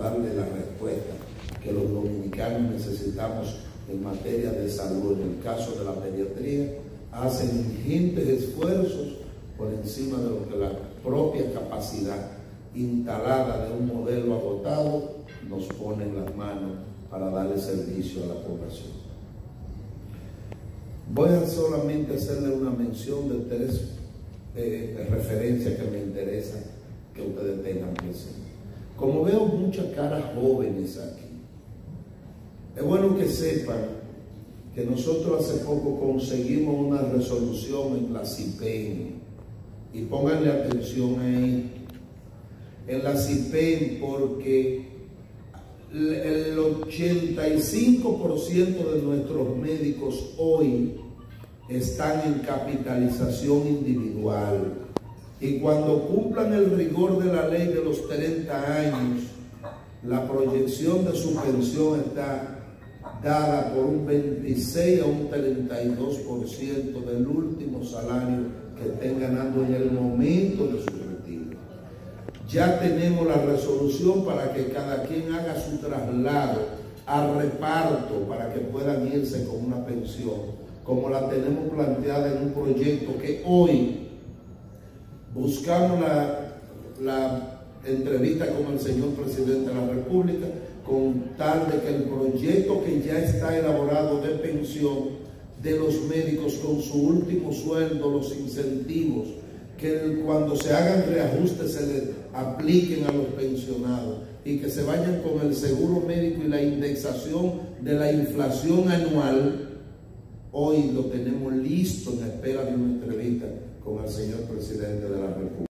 darle la respuesta que los dominicanos necesitamos en materia de salud. En el caso de la pediatría, hacen ingentes esfuerzos por encima de lo que la propia capacidad instalada de un modelo agotado nos pone en las manos para darle servicio a la población. Voy a solamente hacerle una mención de tres eh, referencias que me interesa que ustedes tengan presente. Como veo muchas caras jóvenes aquí, es bueno que sepan que nosotros hace poco conseguimos una resolución en la CIPEN y pónganle atención ahí en la CIPEN porque el 85% de nuestros médicos hoy están en capitalización individual. Y cuando cumplan el rigor de la ley de los 30 años, la proyección de su pensión está dada por un 26 a un 32% del último salario que estén ganando en el momento de su retiro. Ya tenemos la resolución para que cada quien haga su traslado al reparto para que puedan irse con una pensión, como la tenemos planteada en un proyecto que hoy buscamos la, la entrevista con el señor presidente de la República con tal de que el proyecto que ya está elaborado de pensión de los médicos con su último sueldo, los incentivos, que cuando se hagan reajustes se le apliquen a los pensionados y que se vayan con el seguro médico y la indexación de la inflación anual, hoy lo tenemos listo en espera de una entrevista con el señor presidente de la República.